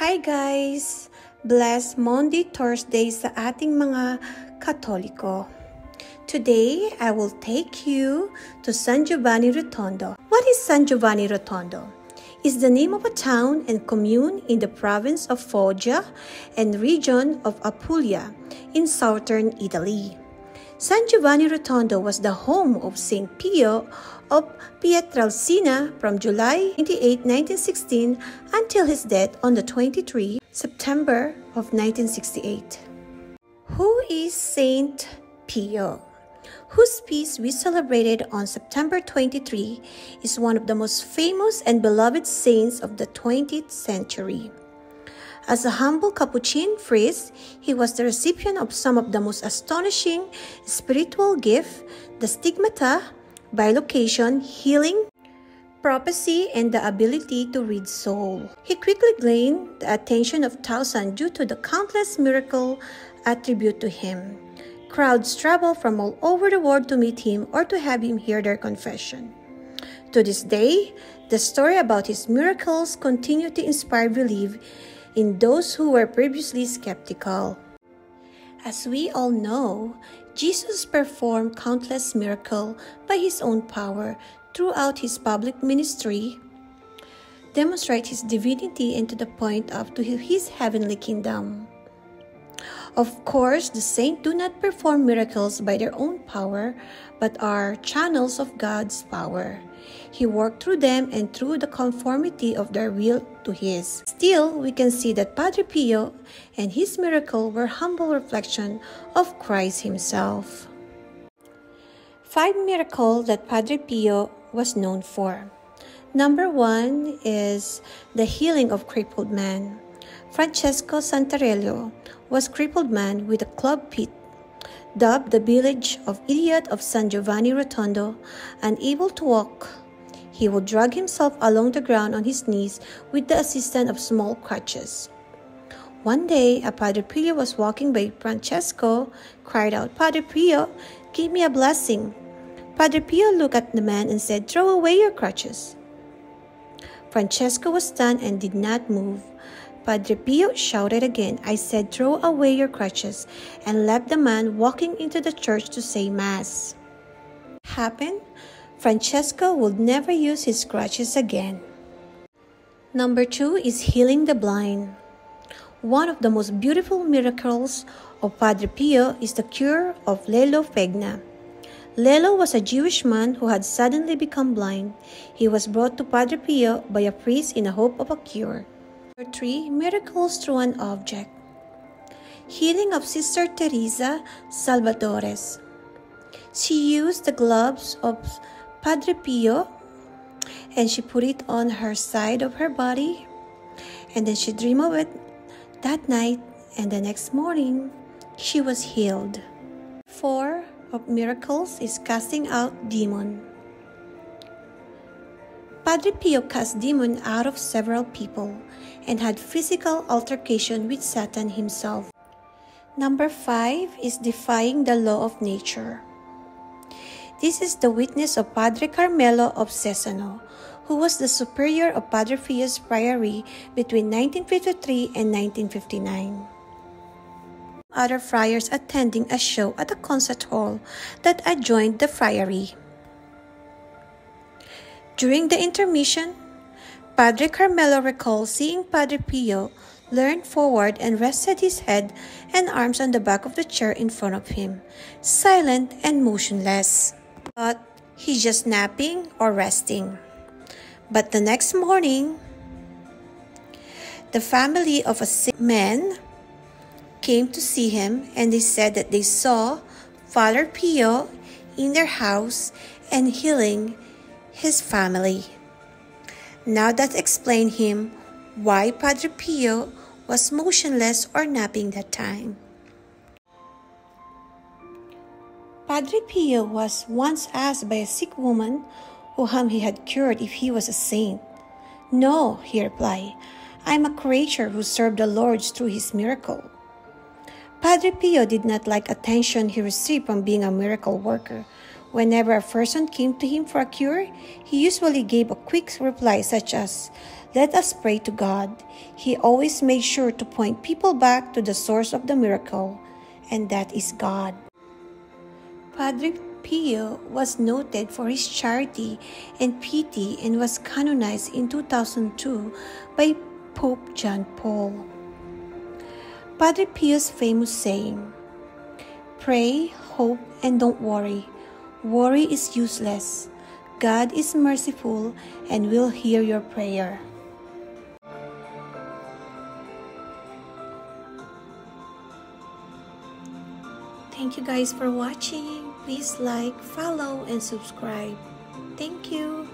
Hi guys! Blessed Monday, Thursday sa ating mga Katoliko. Today, I will take you to San Giovanni Rotondo. What is San Giovanni Rotondo? Is the name of a town and commune in the province of Foggia and region of Apulia in southern Italy. San Giovanni Rotondo was the home of Saint Pio of Pietrelcina from July 28, 1916 until his death on the 23 September of 1968. Who is Saint Pio? Whose feast we celebrated on September 23 is one of the most famous and beloved saints of the 20th century. As a humble Capuchin priest, he was the recipient of some of the most astonishing spiritual gifts, the stigmata, bilocation, healing, prophecy, and the ability to read soul. He quickly gained the attention of thousands due to the countless miracles attributed to him. Crowds travel from all over the world to meet him or to have him hear their confession. To this day, the story about his miracles continue to inspire belief in those who were previously skeptical. As we all know, Jesus performed countless miracles by his own power throughout his public ministry, demonstrate his divinity and to the point of to his heavenly kingdom. Of course, the saints do not perform miracles by their own power, but are channels of God's power. He worked through them and through the conformity of their will to His. Still, we can see that Padre Pio and his miracle were humble reflection of Christ Himself. Five miracles that Padre Pio was known for. Number one is the healing of crippled man. Francesco Santarello was crippled man with a club feet dubbed the village of idiot of San Giovanni Rotondo, unable to walk. He would drag himself along the ground on his knees with the assistance of small crutches. One day, a Padre Pio was walking by Francesco, cried out, Padre Pio, give me a blessing. Padre Pio looked at the man and said, Throw away your crutches. Francesco was stunned and did not move. Padre Pio shouted again, I said, throw away your crutches, and left the man walking into the church to say Mass. Happened? Francesco would never use his crutches again. Number two is healing the blind. One of the most beautiful miracles of Padre Pio is the cure of Lello Fegna. Lello was a Jewish man who had suddenly become blind. He was brought to Padre Pio by a priest in the hope of a cure. Number 3. Miracles through an object. Healing of Sister Teresa Salvadores. She used the gloves of Padre Pio and she put it on her side of her body and then she dreamed of it that night and the next morning she was healed. 4 of miracles is casting out demon. Padre Pio cast demon out of several people and had physical altercation with Satan himself. Number 5 is defying the law of nature. This is the witness of Padre Carmelo of Cesano, who was the superior of Padre Pio's priory between 1953 and 1959. Other friars attending a show at a concert hall that adjoined the friary. During the intermission, Padre Carmelo recalled seeing Padre Pio lean forward and rested his head and arms on the back of the chair in front of him, silent and motionless. But he's just napping or resting. But the next morning, the family of a sick man came to see him and they said that they saw Father Pio in their house and healing his family. Now that explained him why Padre Pio was motionless or napping that time. Padre Pio was once asked by a sick woman whom he had cured if he was a saint. No, he replied, I am a creature who served the Lord through his miracle. Padre Pio did not like attention he received from being a miracle worker. Whenever a person came to him for a cure, he usually gave a quick reply such as, Let us pray to God. He always made sure to point people back to the source of the miracle, and that is God. Padre Pio was noted for his charity and pity and was canonized in 2002 by Pope John Paul. Padre Pio's famous saying, Pray, hope, and don't worry. Worry is useless. God is merciful and will hear your prayer. Thank you guys for watching. Please like, follow, and subscribe. Thank you.